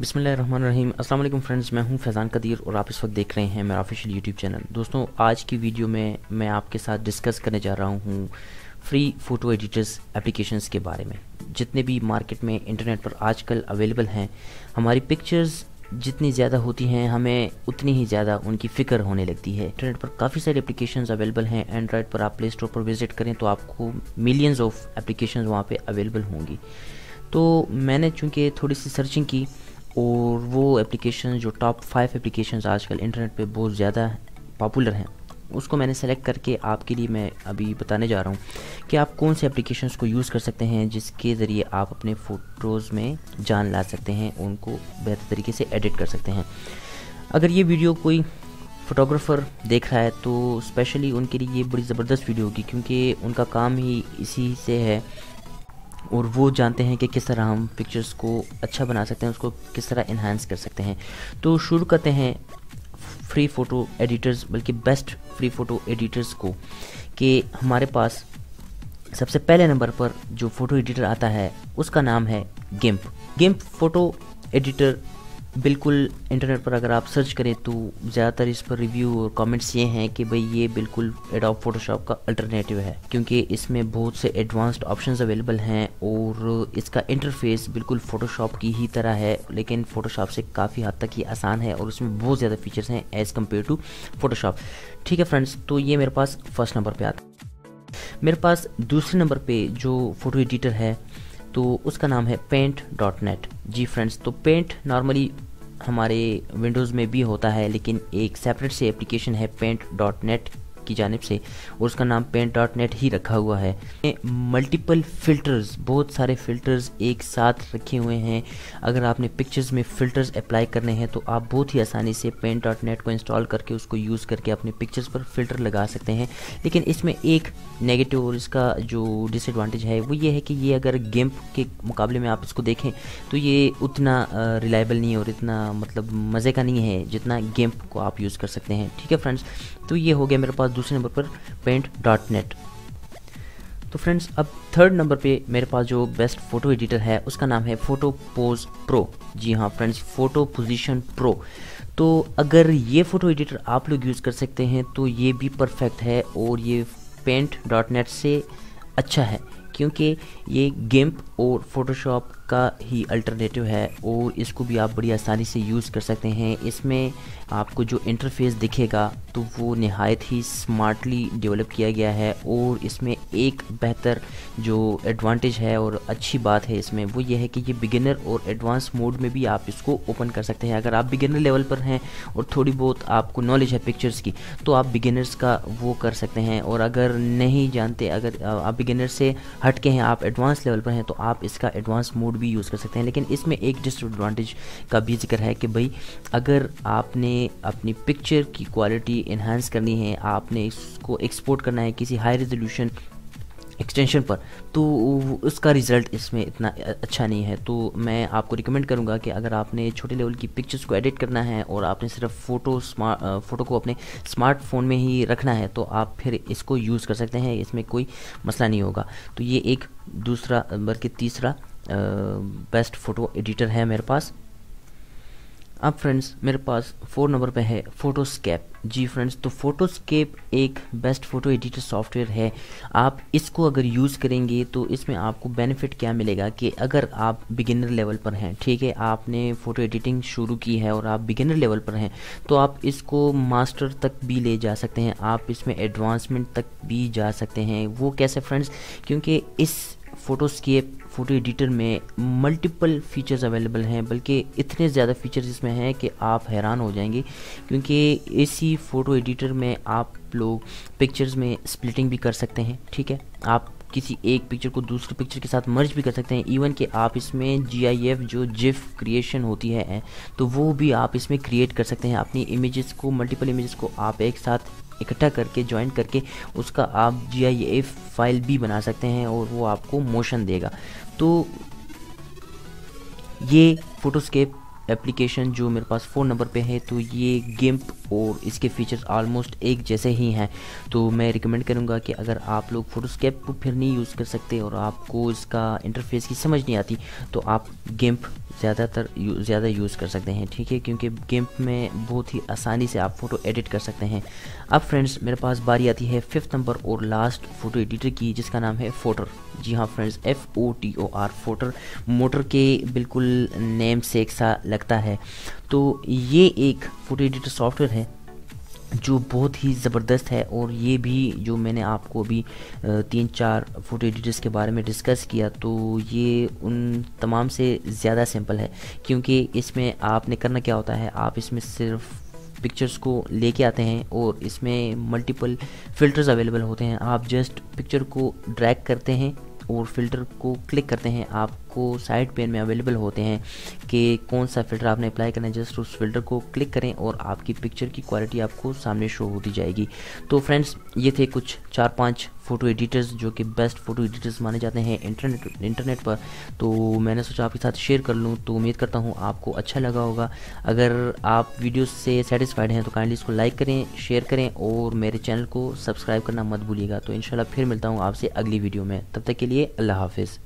बिसमीम अल्लाम फ्रेंड्स, मैं हूँ फैज़ान कदीर और आप इस वक्त देख रहे हैं मेरा ऑफिशियल यूट्यूब चैनल दोस्तों, आज की वीडियो में मैं आपके साथ डिस्कस करने जा रहा हूँ फ्री फ़ोटो एडिटर्स एप्लीकेशंस के बारे में। जितने भी मार्केट में इंटरनेट पर आजकल अवेलेबल हैं, हमारी पिक्चर्स जितनी ज़्यादा होती हैं, हमें उतनी ही ज़्यादा उनकी फ़िक्र होने लगती है। इंटरनेट पर काफ़ी सारी एप्लीकेशन अवेलेबल हैं। एंड्रॉयड पर आप प्ले स्टोर पर विज़िट करें तो आपको मिलियंस ऑफ़ एप्लीकेशन वहाँ पर अवेलेबल होंगी। तो मैंने चूँकि थोड़ी सी सर्चिंग की और वो एप्लीकेशन जो टॉप फाइव एप्लीकेशन आजकल इंटरनेट पे बहुत ज़्यादा पॉपुलर हैं, उसको मैंने सेलेक्ट करके आपके लिए मैं अभी बताने जा रहा हूँ कि आप कौन से एप्लीकेशंस को यूज़ कर सकते हैं जिसके ज़रिए आप अपने फ़ोटोज़ में जान ला सकते हैं, उनको बेहतर तरीके से एडिट कर सकते हैं। अगर ये वीडियो कोई फ़ोटोग्राफ़र देख रहा है तो स्पेशली उनके लिए ये बड़ी ज़बरदस्त वीडियो होगी, क्योंकि उनका काम ही इसी से है और वो जानते हैं कि किस तरह हम पिक्चर्स को अच्छा बना सकते हैं, उसको किस तरह इन्हांस कर सकते हैं। तो शुरू करते हैं फ्री फ़ोटो एडिटर्स बल्कि बेस्ट फ्री फ़ोटो एडिटर्स को, कि हमारे पास सबसे पहले नंबर पर जो फ़ोटो एडिटर आता है, उसका नाम है गिम्प गिम्प फ़ोटो एडिटर बिल्कुल इंटरनेट पर अगर आप सर्च करें तो ज़्यादातर इस पर रिव्यू और कमेंट्स ये हैं कि भाई ये बिल्कुल एडोब फोटोशॉप का अल्टरनेटिव है, क्योंकि इसमें बहुत से एडवांस्ड ऑप्शंस अवेलेबल हैं और इसका इंटरफेस बिल्कुल फ़ोटोशॉप की ही तरह है, लेकिन फ़ोटोशॉप से काफ़ी हद तक ही आसान है और उसमें बहुत ज़्यादा फीचर्स हैं एज़ कंपेयर टू फ़ोटोशॉप ठीक है फ्रेंड्स तो ये मेरे पास फ़र्स्ट नंबर पर आता मेरे पास दूसरे नंबर पर जो फ़ोटो एडिटर है तो उसका नाम है पेंट डॉट नेट जी फ्रेंड्स तो पेंट नॉर्मली हमारे विंडोज़ में भी होता है, लेकिन एक सेपरेट से एप्लीकेशन है पेंट डॉट नेट की जानब से, और उसका नाम पेंट डॉट नेट ही रखा हुआ है। मल्टीपल फ़िल्टर्स बहुत सारे फ़िल्टर्स एक साथ रखे हुए हैं। अगर आपने पिक्चर्स में फ़िल्टर्स अप्लाई करने हैं तो आप बहुत ही आसानी से पेंट डॉट नेट को इंस्टॉल करके उसको यूज़ करके अपने पिक्चर्स पर फ़िल्टर लगा सकते हैं। लेकिन इसमें एक नेगेटिव और इसका जो डिसएडवांटेज है, वो ये है कि ये अगर गेम के मुकाबले में आप इसको देखें तो ये उतना रिलायबल नहीं है और इतना मतलब मज़े का नहीं है जितना गेम को आप यूज़ कर सकते हैं। ठीक है फ्रेंड्स तो ये हो गया मेरे पास दूसरे नंबर पर पेंट डॉट नेट तो फ्रेंड्स अब थर्ड नंबर पे मेरे पास जो बेस्ट फ़ोटो एडिटर है, उसका नाम है फ़ोटो पोज प्रो जी हाँ फ्रेंड्स फ़ोटो पोजिशन प्रो तो अगर ये फ़ोटो एडिटर आप लोग यूज़ कर सकते हैं तो ये भी परफेक्ट है और ये पेंट डॉट नेट से अच्छा है। क्योंकि ये गेम्प और फोटोशॉप का ही अल्टरनेटिव है, और इसको भी आप बड़ी आसानी से यूज़ कर सकते हैं। इसमें आपको जो इंटरफेस दिखेगा तो वो नहायत ही स्मार्टली डेवलप किया गया है, और इसमें एक बेहतर जो एडवांटेज है और अच्छी बात है इसमें, वो ये है कि ये बिगिनर और एडवांस मोड में भी आप इसको ओपन कर सकते हैं। अगर आप बिगिनर लेवल पर हैं और थोड़ी बहुत आपको नॉलेज है पिक्चर्स की तो आप बिगिनर्स का वो कर सकते हैं। और अगर नहीं जानते, अगर आप बिगिनर से हट के हैं, आप एडवांस लेवल पर हैं तो आप इसका एडवांस मोड भी यूज़ कर सकते हैं। लेकिन इसमें एक डिसएडवांटेज का भी ज़िक्र है कि भाई, अगर आपने अपनी पिक्चर की क्वालिटी इन्हांस करनी है, आपने इसको एक्सपोर्ट करना है किसी हाई रेजोल्यूशन एक्सटेंशन पर तो उसका रिज़ल्ट इसमें इतना अच्छा नहीं है। तो मैं आपको रिकमेंड करूँगा कि अगर आपने छोटे लेवल की पिक्चर्स को एडिट करना है और आपने सिर्फ़ फ़ोटो स्मार्ट फ़ोटो को अपने स्मार्टफ़ोन में ही रखना है तो आप फिर इसको यूज़ कर सकते हैं। इसमें कोई मसला नहीं होगा। तो ये एक दूसरा, बल्कि तीसरा बेस्ट फ़ोटो एडिटर है मेरे पास। अब फ्रेंड्स मेरे पास फोर नंबर पे है फ़ोटोस्केप जी फ्रेंड्स तो फ़ोटोस्केप एक बेस्ट फ़ोटो एडिटर सॉफ्टवेयर है। आप इसको अगर यूज़ करेंगे तो इसमें आपको बेनिफिट क्या मिलेगा कि अगर आप बिगिनर लेवल पर हैं, ठीक है, आपने फ़ोटो एडिटिंग शुरू की है और आप बिगिनर लेवल पर हैं तो आप इसको मास्टर तक भी ले जा सकते हैं। आप इसमें एडवांसमेंट तक भी जा सकते हैं। वो कैसे फ्रेंड्स क्योंकि इस फ़ोटोस्केप फ़ोटो एडिटर में मल्टीपल फ़ीचर्स अवेलेबल हैं, बल्कि इतने ज़्यादा फ़ीचर्स इसमें हैं कि आप हैरान हो जाएँगे, क्योंकि इसी फ़ोटो एडिटर में आप लोग पिक्चर्स में स्प्लिटिंग भी कर सकते हैं, ठीक है? आप किसी एक पिक्चर को दूसरे पिक्चर के साथ मर्ज भी कर सकते हैं इवन कि आप इसमें जी आई एफ़ जो जिफ क्रिएशन होती है तो वो भी आप इसमें क्रिएट कर सकते हैं, अपनी इमेजेस को मल्टीपल इमेजेस को आप एक साथ इकट्ठा करके ज्वाइन करके उसका आप जी फ़ाइल भी बना सकते हैं और वो आपको मोशन देगा। तो ये फ़ोटोस्केप एप्लीकेशन जो मेरे पास फ़ोन नंबर पे है तो ये गिम्प और इसके फीचर्स ऑलमोस्ट एक जैसे ही हैं। तो मैं रिकमेंड करूँगा कि अगर आप लोग फोटोस्केप को फिर नहीं यूज़ कर सकते और आपको इसका इंटरफेस की समझ नहीं आती तो आप गिम्प ज़्यादातर ज़्यादा यूज़ कर सकते हैं, ठीक है? क्योंकि गिम्प में बहुत ही आसानी से आप फ़ोटो एडिट कर सकते हैं। अब फ्रेंड्स मेरे पास बारी आती है फिफ्थ नंबर और लास्ट फ़ोटो एडिटर की, जिसका नाम है फोटर जी हाँ friends F O T O R Fotor motor के बिल्कुल नेम से एक सा लगता है। तो ये एक फ़ोटो एडिटर सॉफ्टवेयर है, जो बहुत ही ज़बरदस्त है और ये भी जो मैंने आपको अभी तीन चार फ़ोटो एडिटर्स के बारे में डिस्कस किया तो ये उन तमाम से ज़्यादा सिंपल है। क्योंकि इसमें आपने करना क्या होता है, आप इसमें सिर्फ़ पिक्चर्स को लेके आते हैं और इसमें मल्टीपल फ़िल्टर्स अवेलेबल होते हैं। आप जस्ट पिक्चर को ड्रैग करते हैं और फ़िल्टर को क्लिक करते हैं, आपको साइड पेन में अवेलेबल होते हैं कि कौन सा फ़िल्टर आपने अप्लाई करना है। जस्ट उस फ़िल्टर को क्लिक करें और आपकी पिक्चर की क्वालिटी आपको सामने शो होती जाएगी। तो फ्रेंड्स ये थे कुछ चार पाँच फ़ोटो एडिटर्स जो कि बेस्ट फ़ोटो एडिटर्स माने जाते हैं इंटरनेट इंटरनेट पर। तो मैंने सोचा आपके साथ शेयर कर लूँ तो उम्मीद करता हूँ आपको अच्छा लगा होगा। अगर आप वीडियो से सेटिस्फाइड हैं तो काइंडली इसको लाइक करें शेयर करें, और मेरे चैनल को सब्सक्राइब करना मत भूलिएगा। तो इन फिर मिलता हूँ आपसे अगली वीडियो में। तब तक के लिए अल्लाह हाफिज़।